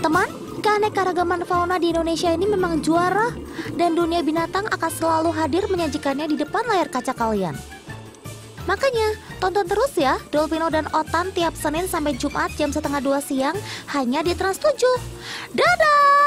Teman, keanekaragaman fauna di Indonesia ini memang juara dan dunia binatang akan selalu hadir menyajikannya di depan layar kaca kalian. Makanya, tonton terus ya Dolpino dan Otan tiap Senin sampai Jumat jam setengah dua siang hanya di Trans 7. Dadah!